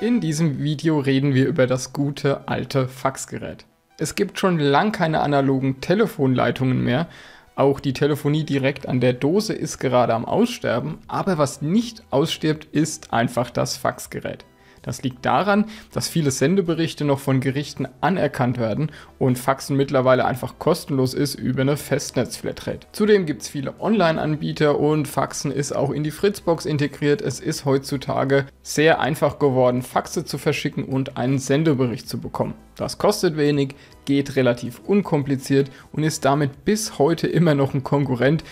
In diesem Video reden wir über das gute alte Faxgerät. Es gibt schon lang keine analogen Telefonleitungen mehr. Auch die Telefonie direkt an der Dose ist gerade am Aussterben. Aber was nicht ausstirbt, ist einfach das Faxgerät. Das liegt daran, dass viele Sendeberichte noch von Gerichten anerkannt werden und Faxen mittlerweile einfach kostenlos ist über eine Festnetzflatrate. Zudem gibt es viele Online-Anbieter und Faxen ist auch in die Fritzbox integriert. Es ist heutzutage sehr einfach geworden, Faxe zu verschicken und einen Sendebericht zu bekommen. Das kostet wenig, geht relativ unkompliziert und ist damit bis heute immer noch ein Konkurrent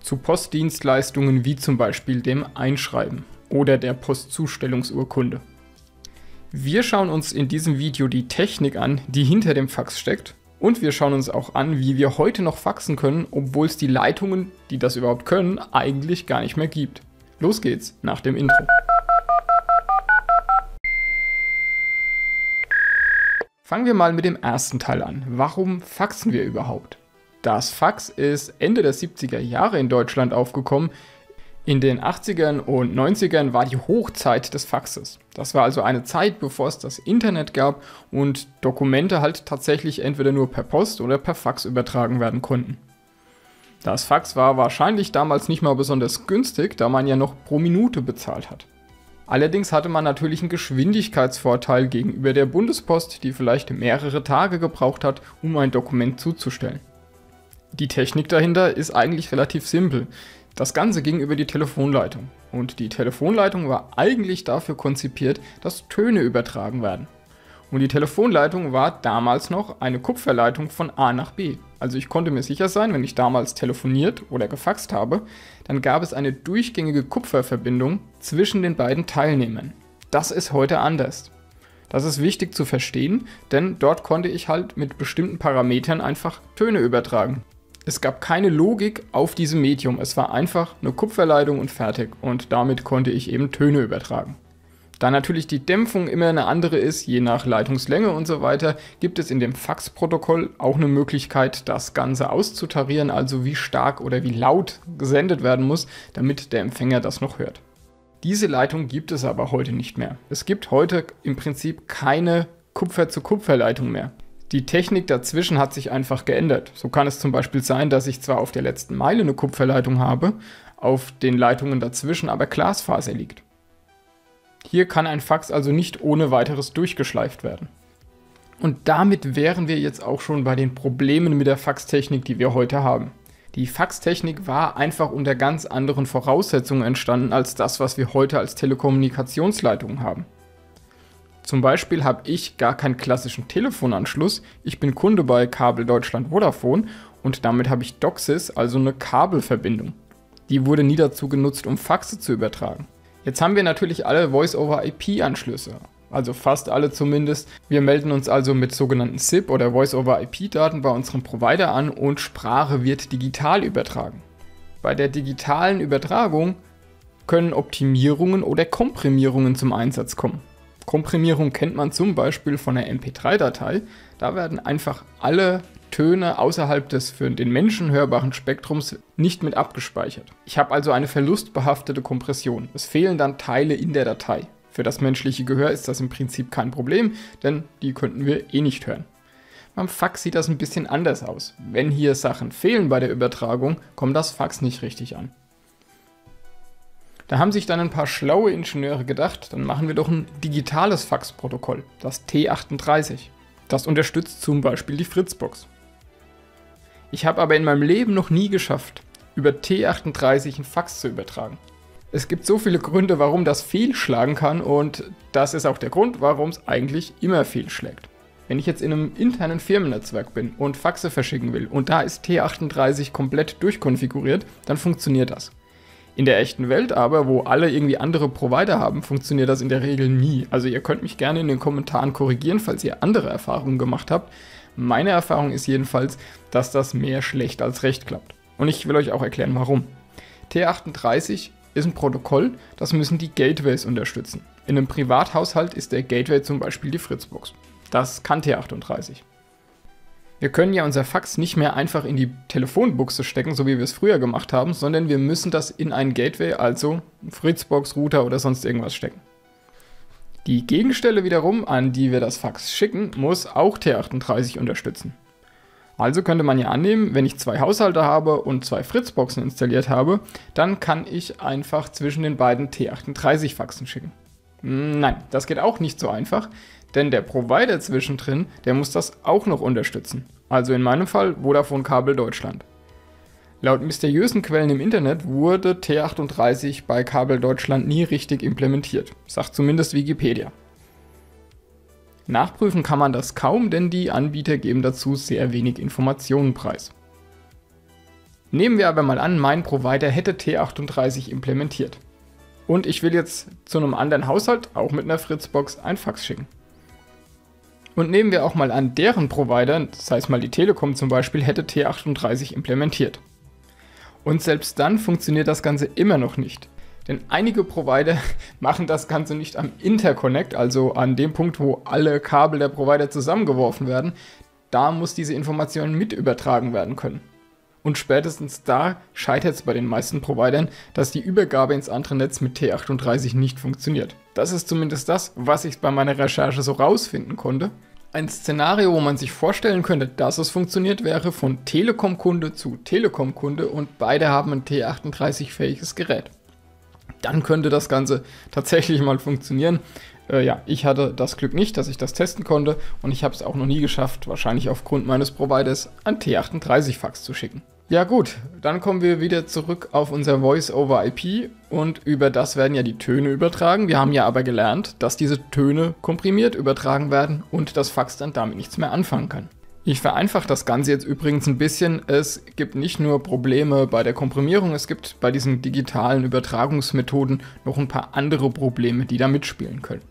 zu Postdienstleistungen wie zum Beispiel dem Einschreiben oder der Postzustellungsurkunde. Wir schauen uns in diesem Video die Technik an, die hinter dem Fax steckt. Und wir schauen uns auch an, wie wir heute noch faxen können, obwohl es die Leitungen, die das überhaupt können, eigentlich gar nicht mehr gibt. Los geht's nach dem Intro. Fangen wir mal mit dem ersten Teil an. Warum faxen wir überhaupt? Das Fax ist Ende der 70er Jahre in Deutschland aufgekommen, in den 80ern und 90ern war die Hochzeit des Faxes. Das war also eine Zeit, bevor es das Internet gab und Dokumente halt tatsächlich entweder nur per Post oder per Fax übertragen werden konnten. Das Fax war wahrscheinlich damals nicht mal besonders günstig, da man ja noch pro Minute bezahlt hat. Allerdings hatte man natürlich einen Geschwindigkeitsvorteil gegenüber der Bundespost, die vielleicht mehrere Tage gebraucht hat, um ein Dokument zuzustellen. Die Technik dahinter ist eigentlich relativ simpel. Das Ganze ging über die Telefonleitung und die Telefonleitung war eigentlich dafür konzipiert, dass Töne übertragen werden. Und die Telefonleitung war damals noch eine Kupferleitung von A nach B. Also ich konnte mir sicher sein, wenn ich damals telefoniert oder gefaxt habe, dann gab es eine durchgängige Kupferverbindung zwischen den beiden Teilnehmern. Das ist heute anders. Das ist wichtig zu verstehen, denn dort konnte ich halt mit bestimmten Parametern einfach Töne übertragen. Es gab keine Logik auf diesem Medium, es war einfach eine Kupferleitung und fertig und damit konnte ich eben Töne übertragen. Da natürlich die Dämpfung immer eine andere ist, je nach Leitungslänge und so weiter, gibt es in dem Faxprotokoll auch eine Möglichkeit, das Ganze auszutarieren, also wie stark oder wie laut gesendet werden muss, damit der Empfänger das noch hört. Diese Leitung gibt es aber heute nicht mehr. Es gibt heute im Prinzip keine Kupfer-zu-Kupfer-Leitung mehr. Die Technik dazwischen hat sich einfach geändert. So kann es zum Beispiel sein, dass ich zwar auf der letzten Meile eine Kupferleitung habe, auf den Leitungen dazwischen aber Glasfaser liegt. Hier kann ein Fax also nicht ohne weiteres durchgeschleift werden. Und damit wären wir jetzt auch schon bei den Problemen mit der Faxtechnik, die wir heute haben. Die Faxtechnik war einfach unter ganz anderen Voraussetzungen entstanden als das, was wir heute als Telekommunikationsleitungen haben. Zum Beispiel habe ich gar keinen klassischen Telefonanschluss. Ich bin Kunde bei Kabel Deutschland Vodafone und damit habe ich DOCSIS, also eine Kabelverbindung. Die wurde nie dazu genutzt, um Faxe zu übertragen. Jetzt haben wir natürlich alle Voice-over-IP-Anschlüsse, also fast alle zumindest. Wir melden uns also mit sogenannten SIP oder Voice-over-IP-Daten bei unserem Provider an und Sprache wird digital übertragen. Bei der digitalen Übertragung können Optimierungen oder Komprimierungen zum Einsatz kommen. Komprimierung kennt man zum Beispiel von der MP3-Datei. Da werden einfach alle Töne außerhalb des für den Menschen hörbaren Spektrums nicht mit abgespeichert. Ich habe also eine verlustbehaftete Kompression. Es fehlen dann Teile in der Datei. Für das menschliche Gehör ist das im Prinzip kein Problem, denn die könnten wir eh nicht hören. Beim Fax sieht das ein bisschen anders aus. Wenn hier Sachen fehlen bei der Übertragung, kommt das Fax nicht richtig an. Da haben sich dann ein paar schlaue Ingenieure gedacht, dann machen wir doch ein digitales Faxprotokoll, das T38. Das unterstützt zum Beispiel die Fritzbox. Ich habe aber in meinem Leben noch nie geschafft, über T38 ein Fax zu übertragen. Es gibt so viele Gründe, warum das fehlschlagen kann und das ist auch der Grund, warum es eigentlich immer fehlschlägt. Wenn ich jetzt in einem internen Firmennetzwerk bin und Faxe verschicken will und da ist T38 komplett durchkonfiguriert, dann funktioniert das. In der echten Welt aber, wo alle irgendwie andere Provider haben, funktioniert das in der Regel nie. Also ihr könnt mich gerne in den Kommentaren korrigieren, falls ihr andere Erfahrungen gemacht habt. Meine Erfahrung ist jedenfalls, dass das mehr schlecht als recht klappt. Und ich will euch auch erklären, warum. T38 ist ein Protokoll, das müssen die Gateways unterstützen. In einem Privathaushalt ist der Gateway zum Beispiel die Fritzbox. Das kann T38. Wir können ja unser Fax nicht mehr einfach in die Telefonbuchse stecken, so wie wir es früher gemacht haben, sondern wir müssen das in einen Gateway, also Fritzbox, Router oder sonst irgendwas stecken. Die Gegenstelle wiederum, an die wir das Fax schicken, muss auch T38 unterstützen. Also könnte man ja annehmen, wenn ich zwei Haushalte habe und zwei Fritzboxen installiert habe, dann kann ich einfach zwischen den beiden T38 Faxen schicken. Nein, das geht auch nicht so einfach, denn der Provider zwischendrin, der muss das auch noch unterstützen. Also in meinem Fall Vodafone Kabel Deutschland. Laut mysteriösen Quellen im Internet wurde T38 bei Kabel Deutschland nie richtig implementiert, sagt zumindest Wikipedia. Nachprüfen kann man das kaum, denn die Anbieter geben dazu sehr wenig Informationen preis. Nehmen wir aber mal an, mein Provider hätte T38 implementiert. Und ich will jetzt zu einem anderen Haushalt, auch mit einer Fritzbox, ein Fax schicken. Und nehmen wir auch mal an, deren Provider, das heißt mal die Telekom zum Beispiel, hätte T38 implementiert. Und selbst dann funktioniert das Ganze immer noch nicht. Denn einige Provider machen das Ganze nicht am Interconnect, also an dem Punkt, wo alle Kabel der Provider zusammengeworfen werden. Da muss diese Information mit übertragen werden können. Und spätestens da scheitert es bei den meisten Providern, dass die Übergabe ins andere Netz mit T38 nicht funktioniert. Das ist zumindest das, was ich bei meiner Recherche so rausfinden konnte. Ein Szenario, wo man sich vorstellen könnte, dass es funktioniert, wäre von Telekom-Kunde zu Telekom-Kunde und beide haben ein T38-fähiges Gerät dann könnte das Ganze tatsächlich mal funktionieren. Äh, ja, ich hatte das Glück nicht, dass ich das testen konnte und ich habe es auch noch nie geschafft, wahrscheinlich aufgrund meines Providers, ein T38-Fax zu schicken. Ja gut, dann kommen wir wieder zurück auf unser Voice over IP und über das werden ja die Töne übertragen. Wir haben ja aber gelernt, dass diese Töne komprimiert übertragen werden und das Fax dann damit nichts mehr anfangen kann. Ich vereinfache das Ganze jetzt übrigens ein bisschen. Es gibt nicht nur Probleme bei der Komprimierung, es gibt bei diesen digitalen Übertragungsmethoden noch ein paar andere Probleme, die da mitspielen können.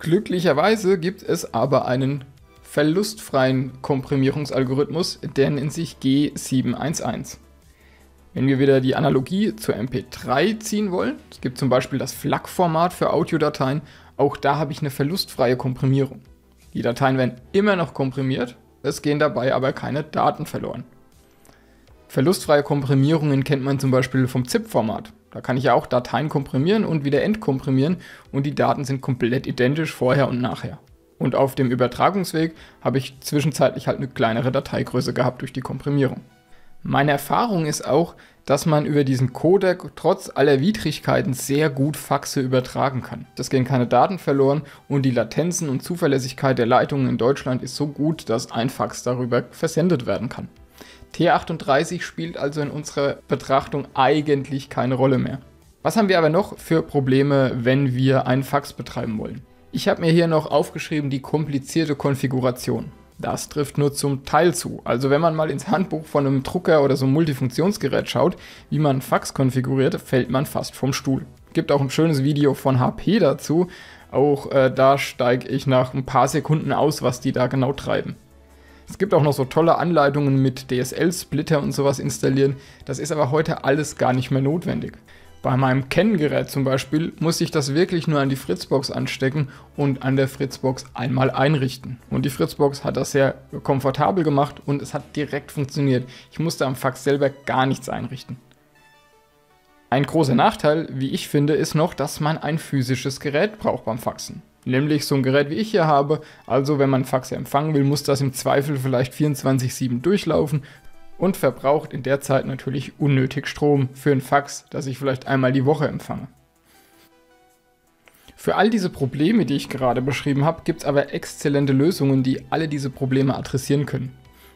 Glücklicherweise gibt es aber einen verlustfreien Komprimierungsalgorithmus, der nennt sich G711. Wenn wir wieder die Analogie zur MP3 ziehen wollen, es gibt zum Beispiel das FLAC-Format für Audiodateien, auch da habe ich eine verlustfreie Komprimierung. Die Dateien werden immer noch komprimiert, es gehen dabei aber keine Daten verloren. Verlustfreie Komprimierungen kennt man zum Beispiel vom ZIP-Format. Da kann ich ja auch Dateien komprimieren und wieder entkomprimieren und die Daten sind komplett identisch vorher und nachher. Und auf dem Übertragungsweg habe ich zwischenzeitlich halt eine kleinere Dateigröße gehabt durch die Komprimierung. Meine Erfahrung ist auch, dass man über diesen Codec trotz aller Widrigkeiten sehr gut Faxe übertragen kann. Es gehen keine Daten verloren und die Latenzen und Zuverlässigkeit der Leitungen in Deutschland ist so gut, dass ein Fax darüber versendet werden kann. T38 spielt also in unserer Betrachtung eigentlich keine Rolle mehr. Was haben wir aber noch für Probleme, wenn wir einen Fax betreiben wollen? Ich habe mir hier noch aufgeschrieben die komplizierte Konfiguration. Das trifft nur zum Teil zu. Also wenn man mal ins Handbuch von einem Drucker oder so einem Multifunktionsgerät schaut, wie man Fax konfiguriert, fällt man fast vom Stuhl. Gibt auch ein schönes Video von HP dazu. Auch äh, da steige ich nach ein paar Sekunden aus, was die da genau treiben. Es gibt auch noch so tolle Anleitungen mit DSL-Splitter und sowas installieren. Das ist aber heute alles gar nicht mehr notwendig. Bei meinem Kenngerät zum Beispiel muss ich das wirklich nur an die Fritzbox anstecken und an der Fritzbox einmal einrichten. Und die Fritzbox hat das sehr komfortabel gemacht und es hat direkt funktioniert. Ich musste am Fax selber gar nichts einrichten. Ein großer Nachteil, wie ich finde, ist noch, dass man ein physisches Gerät braucht beim Faxen. Nämlich so ein Gerät wie ich hier habe. Also wenn man Faxe empfangen will, muss das im Zweifel vielleicht 24-7 durchlaufen und verbraucht in der Zeit natürlich unnötig Strom für ein Fax, das ich vielleicht einmal die Woche empfange. Für all diese Probleme, die ich gerade beschrieben habe, gibt es aber exzellente Lösungen, die alle diese Probleme adressieren können.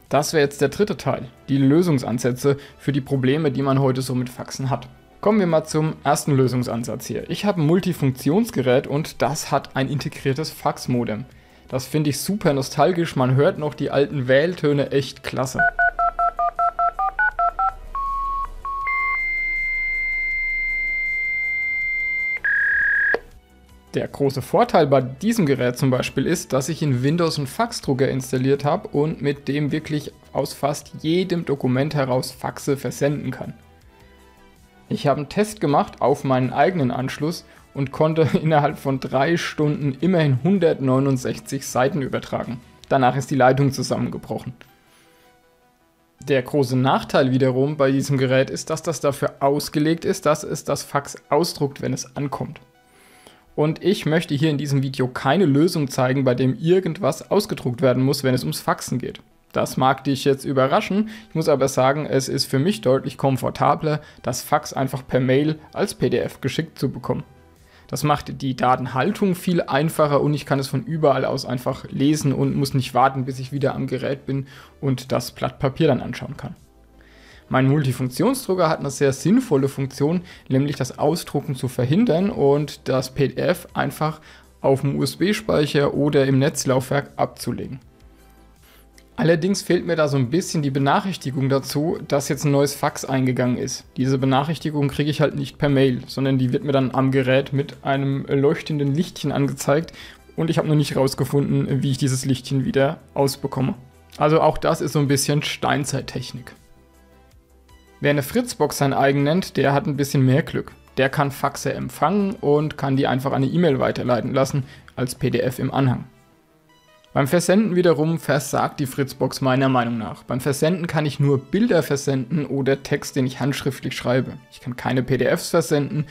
Das wäre jetzt der dritte Teil, die Lösungsansätze für die Probleme, die man heute so mit Faxen hat. Kommen wir mal zum ersten Lösungsansatz hier. Ich habe ein Multifunktionsgerät und das hat ein integriertes Faxmodem. Das finde ich super nostalgisch, man hört noch die alten Wähltöne echt klasse. Der große Vorteil bei diesem Gerät zum Beispiel ist, dass ich in Windows einen Faxdrucker installiert habe und mit dem wirklich aus fast jedem Dokument heraus Faxe versenden kann. Ich habe einen Test gemacht auf meinen eigenen Anschluss und konnte innerhalb von drei Stunden immerhin 169 Seiten übertragen. Danach ist die Leitung zusammengebrochen. Der große Nachteil wiederum bei diesem Gerät ist, dass das dafür ausgelegt ist, dass es das Fax ausdruckt, wenn es ankommt. Und ich möchte hier in diesem Video keine Lösung zeigen, bei dem irgendwas ausgedruckt werden muss, wenn es ums Faxen geht. Das mag dich jetzt überraschen, ich muss aber sagen, es ist für mich deutlich komfortabler, das Fax einfach per Mail als PDF geschickt zu bekommen. Das macht die Datenhaltung viel einfacher und ich kann es von überall aus einfach lesen und muss nicht warten, bis ich wieder am Gerät bin und das Blatt Papier dann anschauen kann. Mein Multifunktionsdrucker hat eine sehr sinnvolle Funktion, nämlich das Ausdrucken zu verhindern und das PDF einfach auf dem USB-Speicher oder im Netzlaufwerk abzulegen. Allerdings fehlt mir da so ein bisschen die Benachrichtigung dazu, dass jetzt ein neues Fax eingegangen ist. Diese Benachrichtigung kriege ich halt nicht per Mail, sondern die wird mir dann am Gerät mit einem leuchtenden Lichtchen angezeigt und ich habe noch nicht rausgefunden, wie ich dieses Lichtchen wieder ausbekomme. Also auch das ist so ein bisschen Steinzeittechnik. Wer eine Fritzbox sein eigen nennt, der hat ein bisschen mehr Glück. Der kann Faxe empfangen und kann die einfach eine E-Mail weiterleiten lassen, als PDF im Anhang. Beim Versenden wiederum versagt die Fritzbox meiner Meinung nach. Beim Versenden kann ich nur Bilder versenden oder Text, den ich handschriftlich schreibe. Ich kann keine PDFs versenden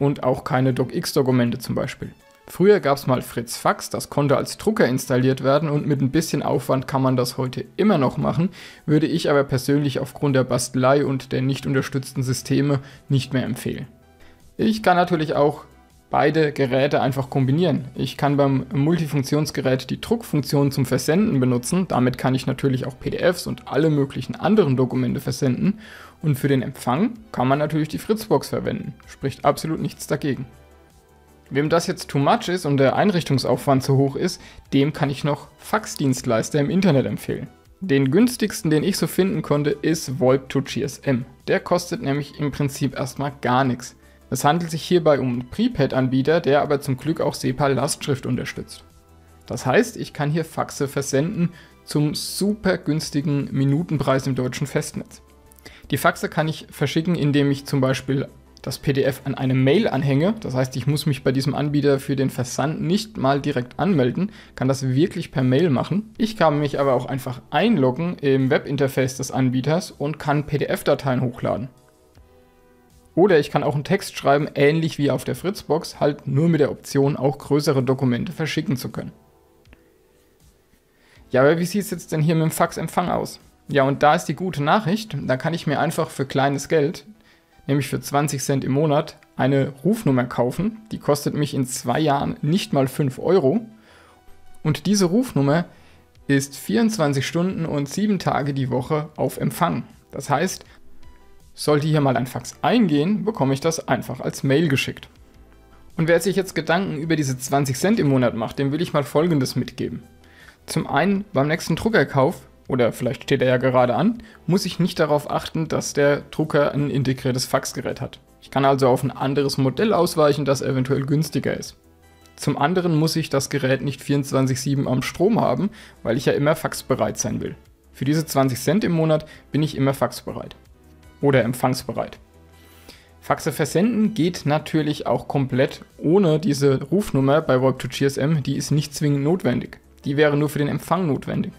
und auch keine DocX-Dokumente zum Beispiel. Früher gab es mal Fritz Fax, das konnte als Drucker installiert werden und mit ein bisschen Aufwand kann man das heute immer noch machen, würde ich aber persönlich aufgrund der Bastelei und der nicht unterstützten Systeme nicht mehr empfehlen. Ich kann natürlich auch beide Geräte einfach kombinieren. Ich kann beim Multifunktionsgerät die Druckfunktion zum Versenden benutzen. Damit kann ich natürlich auch PDFs und alle möglichen anderen Dokumente versenden. Und für den Empfang kann man natürlich die Fritzbox verwenden. Spricht absolut nichts dagegen. Wem das jetzt too much ist und der Einrichtungsaufwand zu hoch ist, dem kann ich noch Faxdienstleister im Internet empfehlen. Den günstigsten, den ich so finden konnte, ist VoIP2GSM. Der kostet nämlich im Prinzip erstmal gar nichts. Es handelt sich hierbei um einen Prepaid-Anbieter, der aber zum Glück auch SEPA-Lastschrift unterstützt. Das heißt, ich kann hier Faxe versenden zum super günstigen Minutenpreis im deutschen Festnetz. Die Faxe kann ich verschicken, indem ich zum Beispiel das PDF an eine Mail anhänge. Das heißt, ich muss mich bei diesem Anbieter für den Versand nicht mal direkt anmelden, kann das wirklich per Mail machen. Ich kann mich aber auch einfach einloggen im Webinterface des Anbieters und kann PDF-Dateien hochladen. Oder ich kann auch einen Text schreiben, ähnlich wie auf der Fritzbox, halt nur mit der Option, auch größere Dokumente verschicken zu können. Ja, aber wie sieht es jetzt denn hier mit dem Faxempfang aus? Ja, und da ist die gute Nachricht, da kann ich mir einfach für kleines Geld, nämlich für 20 Cent im Monat, eine Rufnummer kaufen. Die kostet mich in zwei Jahren nicht mal 5 Euro. Und diese Rufnummer ist 24 Stunden und 7 Tage die Woche auf Empfang. Das heißt, sollte hier mal ein Fax eingehen, bekomme ich das einfach als Mail geschickt. Und wer sich jetzt Gedanken über diese 20 Cent im Monat macht, dem will ich mal folgendes mitgeben. Zum einen beim nächsten Druckerkauf, oder vielleicht steht er ja gerade an, muss ich nicht darauf achten, dass der Drucker ein integriertes Faxgerät hat. Ich kann also auf ein anderes Modell ausweichen, das eventuell günstiger ist. Zum anderen muss ich das Gerät nicht 24/7 am Strom haben, weil ich ja immer faxbereit sein will. Für diese 20 Cent im Monat bin ich immer faxbereit oder empfangsbereit. Faxe versenden geht natürlich auch komplett ohne diese Rufnummer bei VoIP2GSM, die ist nicht zwingend notwendig. Die wäre nur für den Empfang notwendig.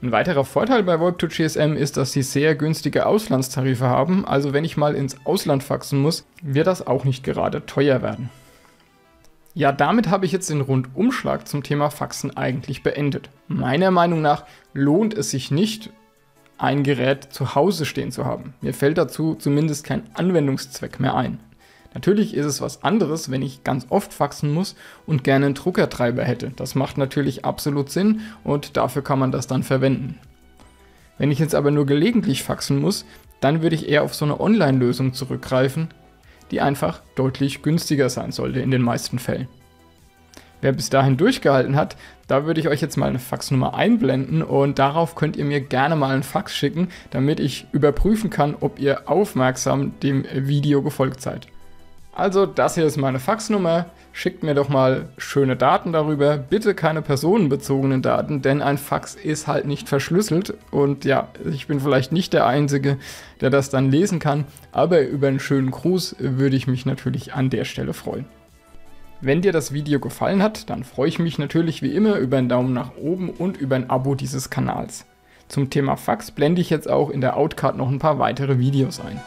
Ein weiterer Vorteil bei VoIP2GSM ist, dass sie sehr günstige Auslandstarife haben, also wenn ich mal ins Ausland faxen muss, wird das auch nicht gerade teuer werden. Ja, damit habe ich jetzt den Rundumschlag zum Thema Faxen eigentlich beendet. Meiner Meinung nach lohnt es sich nicht, ein Gerät zu Hause stehen zu haben. Mir fällt dazu zumindest kein Anwendungszweck mehr ein. Natürlich ist es was anderes, wenn ich ganz oft faxen muss und gerne einen Druckertreiber hätte. Das macht natürlich absolut Sinn und dafür kann man das dann verwenden. Wenn ich jetzt aber nur gelegentlich faxen muss, dann würde ich eher auf so eine Online-Lösung zurückgreifen, die einfach deutlich günstiger sein sollte in den meisten Fällen. Wer bis dahin durchgehalten hat, da würde ich euch jetzt mal eine Faxnummer einblenden und darauf könnt ihr mir gerne mal einen Fax schicken, damit ich überprüfen kann, ob ihr aufmerksam dem Video gefolgt seid. Also das hier ist meine Faxnummer, schickt mir doch mal schöne Daten darüber, bitte keine personenbezogenen Daten, denn ein Fax ist halt nicht verschlüsselt und ja, ich bin vielleicht nicht der Einzige, der das dann lesen kann, aber über einen schönen Gruß würde ich mich natürlich an der Stelle freuen. Wenn dir das Video gefallen hat, dann freue ich mich natürlich wie immer über einen Daumen nach oben und über ein Abo dieses Kanals. Zum Thema Fax blende ich jetzt auch in der Outcard noch ein paar weitere Videos ein.